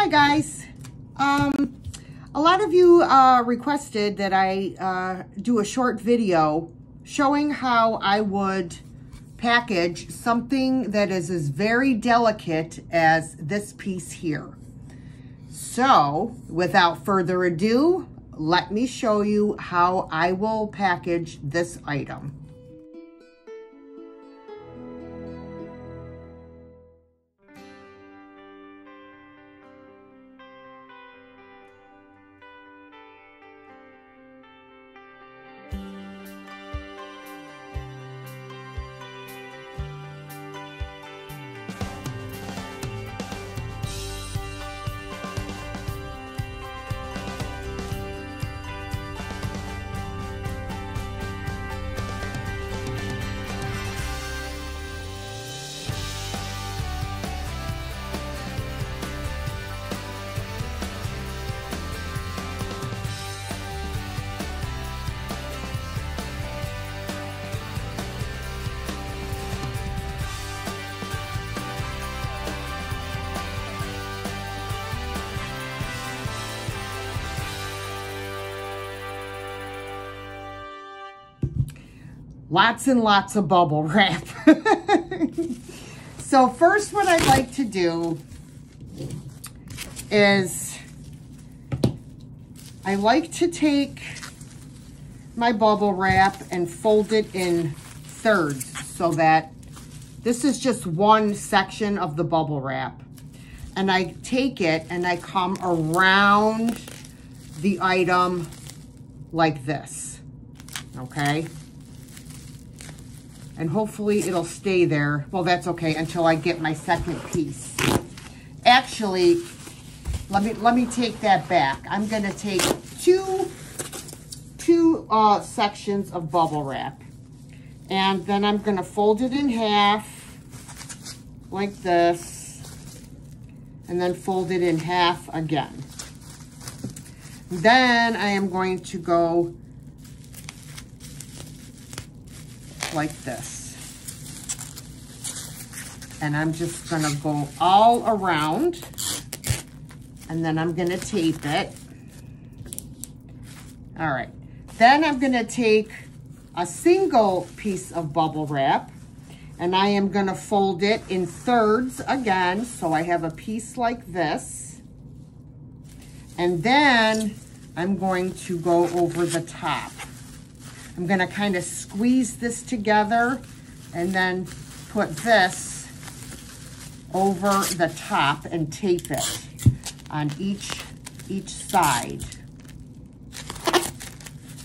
Hi guys. Um, a lot of you uh, requested that I uh, do a short video showing how I would package something that is as very delicate as this piece here. So, without further ado, let me show you how I will package this item. Lots and lots of bubble wrap. so first what I'd like to do is I like to take my bubble wrap and fold it in thirds so that this is just one section of the bubble wrap. And I take it and I come around the item like this, okay? And hopefully it'll stay there. Well, that's okay until I get my second piece. Actually, let me let me take that back. I'm gonna take two two uh, sections of bubble wrap, and then I'm gonna fold it in half like this, and then fold it in half again. Then I am going to go like this. And I'm just gonna go all around and then I'm gonna tape it. All right, then I'm gonna take a single piece of bubble wrap and I am gonna fold it in thirds again. So I have a piece like this. And then I'm going to go over the top. I'm gonna kind of squeeze this together and then put this over the top and tape it on each, each side.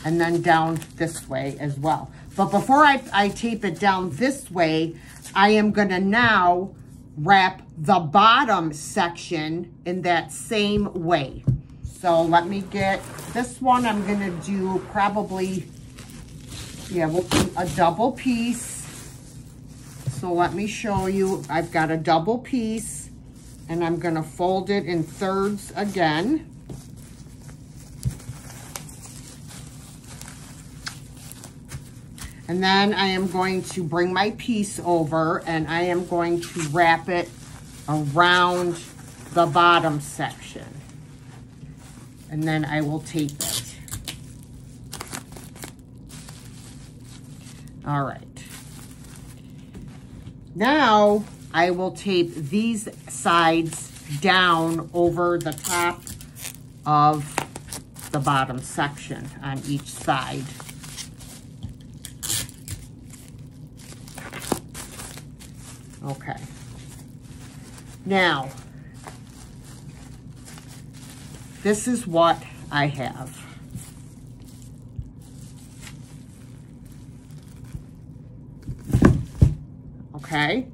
And then down this way as well. But before I, I tape it down this way, I am gonna now wrap the bottom section in that same way. So let me get this one. I'm gonna do probably yeah, we'll a double piece. So let me show you. I've got a double piece and I'm going to fold it in thirds again. And then I am going to bring my piece over and I am going to wrap it around the bottom section. And then I will tape it. All right. Now I will tape these sides down over the top of the bottom section on each side. Okay. Now, this is what I have. Okay?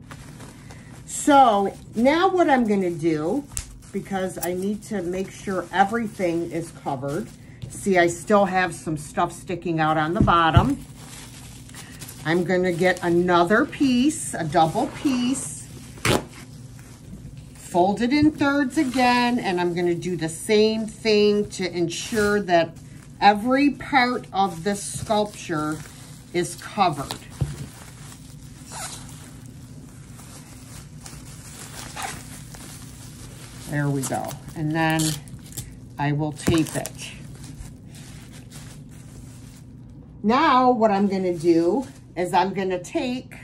So now what I'm gonna do, because I need to make sure everything is covered, see I still have some stuff sticking out on the bottom. I'm gonna get another piece, a double piece, fold it in thirds again, and I'm gonna do the same thing to ensure that every part of this sculpture is covered. There we go. And then I will tape it. Now what I'm gonna do is I'm gonna take,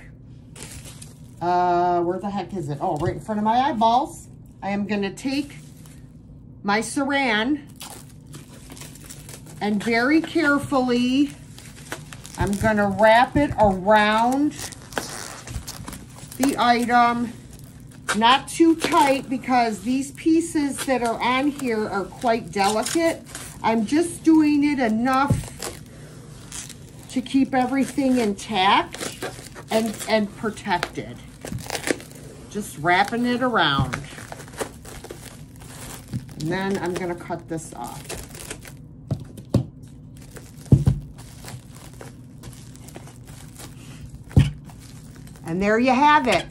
uh, where the heck is it? Oh, right in front of my eyeballs. I am gonna take my saran and very carefully, I'm gonna wrap it around the item, not too tight because these pieces that are on here are quite delicate. I'm just doing it enough to keep everything intact and, and protected. Just wrapping it around. And then I'm gonna cut this off. And there you have it.